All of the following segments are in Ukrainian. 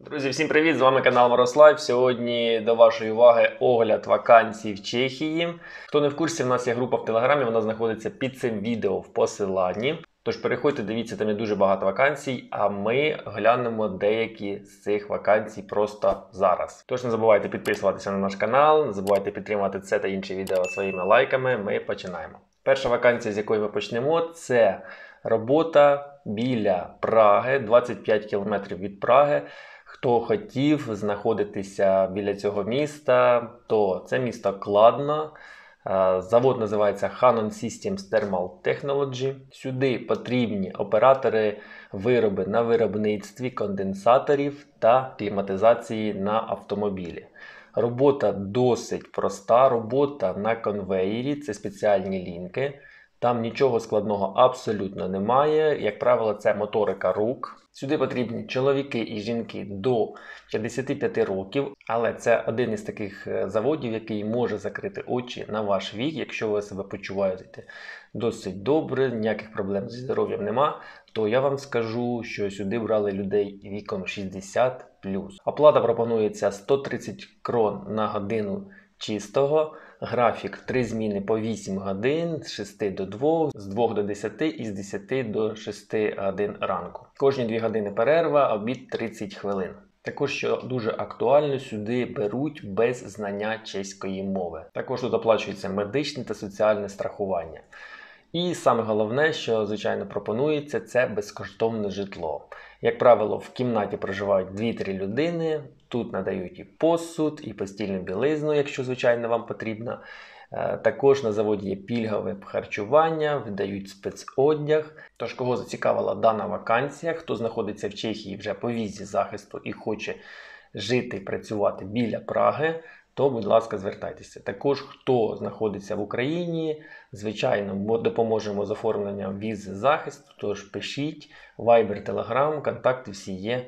Друзі, всім привіт! З вами канал Морослайв. Сьогодні до вашої уваги огляд вакансій в Чехії. Хто не в курсі, в нас є група в Телеграмі, вона знаходиться під цим відео в посиланні. Тож переходьте, дивіться, там є дуже багато вакансій, а ми глянемо деякі з цих вакансій просто зараз. Тож не забувайте підписуватися на наш канал, не забувайте підтримувати це та інші відео своїми лайками. Ми починаємо. Перша вакансія, з якої ми почнемо, це робота біля Праги, 25 км від Праги. Хто хотів знаходитися біля цього міста, то це місто Кладно. Е, Завод називається Hanon Systems Thermal Technology. Сюди потрібні оператори вироби на виробництві конденсаторів та кліматизації на автомобілі. Робота досить проста. Робота на конвеєрі це спеціальні лінки. Там нічого складного абсолютно немає. Як правило, це моторика рук. Сюди потрібні чоловіки і жінки до 55 років, але це один із таких е, заводів, який може закрити очі на ваш вік, якщо ви себе почуваєте досить добре, ніяких проблем зі здоров'ям нема. То я вам скажу, що сюди брали людей віком 60 Оплата пропонується 130 крон на годину чистого. Графік 3 зміни по 8 годин з 6 до 2, з 2 до 10 і з 10 до 6 годин ранку. Кожні 2 години перерва, обід 30 хвилин. Також, що дуже актуально, сюди беруть без знання чеської мови. Також тут оплачується медичне та соціальне страхування. І саме головне, що звичайно пропонується, це безкоштовне житло. Як правило, в кімнаті проживають 2-3 людини. Тут надають і посуд, і постільну білизну, якщо, звичайно, вам потрібно. Е, також на заводі є пільгове харчування, видають спецодяг. Тож, кого зацікавила дана вакансія, хто знаходиться в Чехії вже по візі захисту і хоче жити і працювати біля Праги, то, будь ласка, звертайтеся. Також, хто знаходиться в Україні, звичайно, ми допоможемо з оформленням візи захисту. Тож пишіть Viber, Telegram, контакти всі є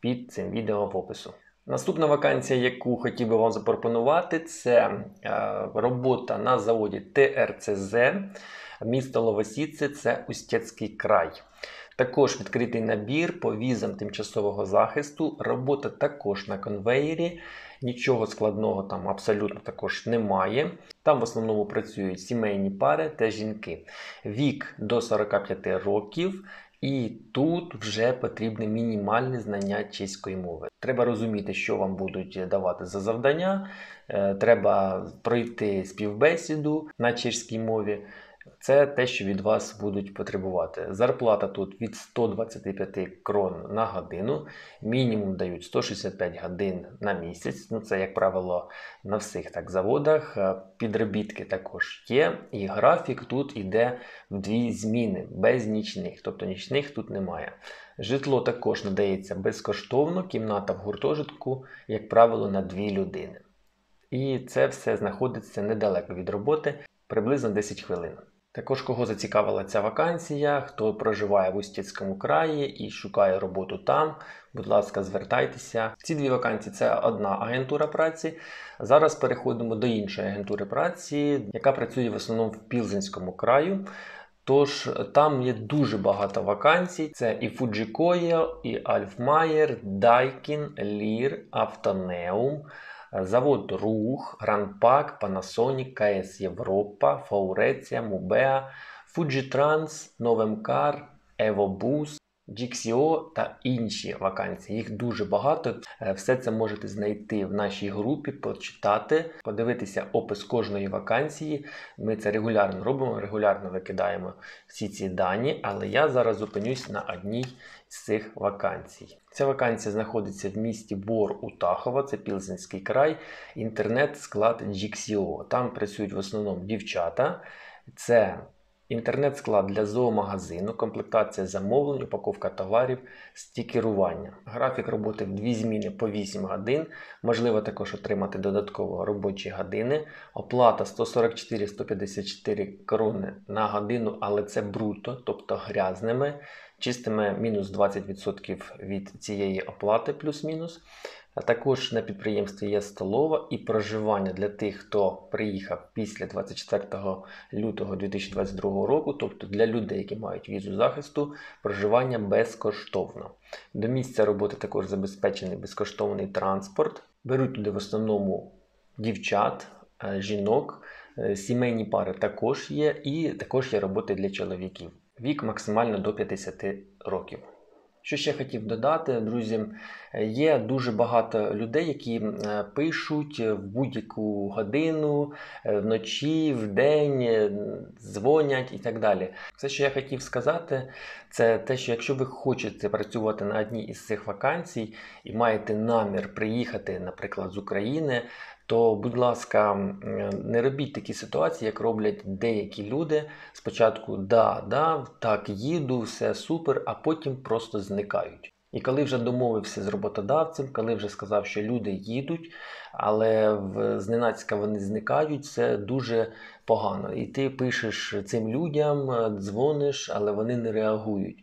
під цим відео в опису. Наступна вакансія, яку хотів би вам запропонувати, це е, робота на заводі ТРЦЗ, місто Ловосіце, це Устецький край. Також відкритий набір по візам тимчасового захисту. Робота також на конвеєрі. Нічого складного там абсолютно також немає. Там в основному працюють сімейні пари та жінки. Вік до 45 років. І тут вже потрібне мінімальне знання чеської мови. Треба розуміти, що вам будуть давати за завдання. Е, треба пройти співбесіду на чеській мові. Це те, що від вас будуть потребувати. Зарплата тут від 125 крон на годину, мінімум дають 165 годин на місяць. Ну це, як правило, на всіх так заводах. Підробітки також є. І графік тут йде в дві зміни, без нічних, тобто нічних тут немає. Житло також надається безкоштовно, кімната в гуртожитку, як правило, на дві людини. І це все знаходиться недалеко від роботи, приблизно 10 хвилин. Також кого зацікавила ця вакансія, хто проживає в Устіцькому краї і шукає роботу там, будь ласка, звертайтеся. Ці дві вакансії це одна агентура праці. Зараз переходимо до іншої агентури праці, яка працює в основному в Пілзенському краю. Тож там є дуже багато вакансій. Це і Fuji Koyo, і Alfmeier, Daikin, Lear, Autoneum. Завод Рух, Гранпак, Panasonic, KS Європа, Faurecia, Mubea, Fujitrans, Novem Car, EvoBus, GXO та інші вакансії. Їх дуже багато. Е, все це можете знайти в нашій групі, почитати, подивитися опис кожної вакансії. Ми це регулярно робимо, регулярно викидаємо всі ці дані, але я зараз зупинюсь на одній з цих вакансій. Ця вакансія знаходиться в місті Бор Утахова, це Пілзенський край, інтернет-склад GXO. Там працюють в основному дівчата. Це Інтернет-склад для зоомагазину, комплектація замовлень, упаковка товарів, стікерування. Графік роботи в дві зміни по 8 годин. Можливо також отримати додатково робочі години. Оплата 144-154 крони на годину, але це бруто, тобто грязними. Чистиме мінус 20% від цієї оплати, плюс-мінус. А також на підприємстві є столова і проживання для тих, хто приїхав після 24 лютого 2022 року, тобто для людей, які мають візу захисту, проживання безкоштовно. До місця роботи також забезпечений безкоштовний транспорт. Беруть туди в основному дівчат, е, жінок, е, сімейні пари також є, і також є роботи для чоловіків. Вік максимально до 50 років. Що ще хотів додати, друзі, е, є дуже багато людей, які е, пишуть в будь-яку годину, е, вночі, вдень, е, дзвонять і так далі. Все, що я хотів сказати, це те, що якщо ви хочете працювати на одній із цих вакансій і маєте намір приїхати, наприклад, з України, то, будь ласка, не робіть такі ситуації, як роблять деякі люди. Спочатку да, да, так, їду, все супер, а потім просто зникають. І коли вже домовився з роботодавцем, коли вже сказав, що люди їдуть, але в зненацька вони зникають, це дуже погано. І ти пишеш цим людям, е, дзвониш, але вони не реагують.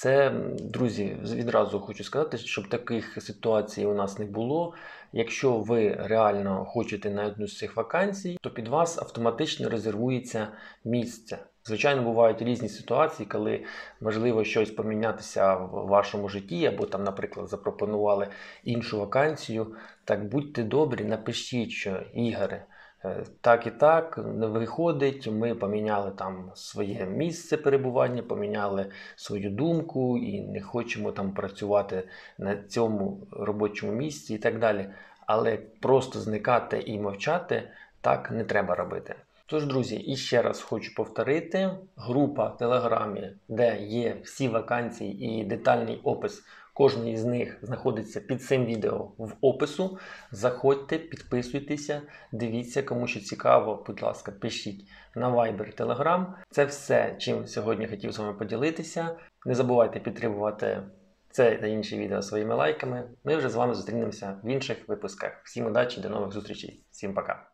Це, друзі, відразу хочу сказати, щоб таких ситуацій у нас не було. Якщо ви реально хочете на одну з цих вакансій, то під вас автоматично резервується місце. Звичайно, бувають різні ситуації, коли можливо щось помінятися в вашому житті, або там, наприклад, запропонували іншу вакансію. Так будьте добрі, напишіть, що Ігоре, так і так не виходить. Ми поміняли там своє місце перебування, поміняли свою думку і не хочемо там працювати на цьому робочому місці і так далі. Але просто зникати і мовчати так не треба робити. Тож, друзі, і ще раз хочу повторити: група в Телеграмі, де є всі вакансії і детальний опис кожної з них знаходиться під цим відео в опису. Заходьте, підписуйтеся, дивіться, кому що цікаво, будь ласка, пишіть на Viber, Telegram. Це все, чим сьогодні хотів з вами поділитися. Не забувайте підтримувати це та інші відео своїми лайками. Ми вже з вами зустрінемося в інших випусках. Всім удачі, до нових зустрічей. Всім пока.